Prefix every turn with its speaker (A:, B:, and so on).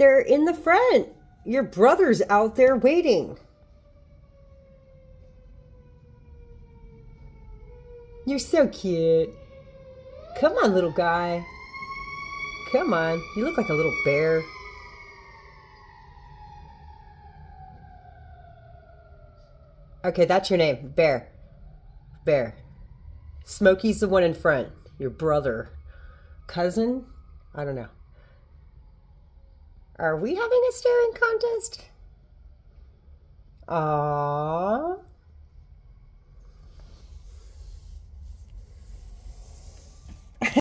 A: They're in the front. Your brother's out there waiting. You're so cute. Come on, little guy. Come on. You look like a little bear. Okay, that's your name. Bear. Bear. Smokey's the one in front. Your brother. Cousin? I don't know. Are we having a staring contest? Aww.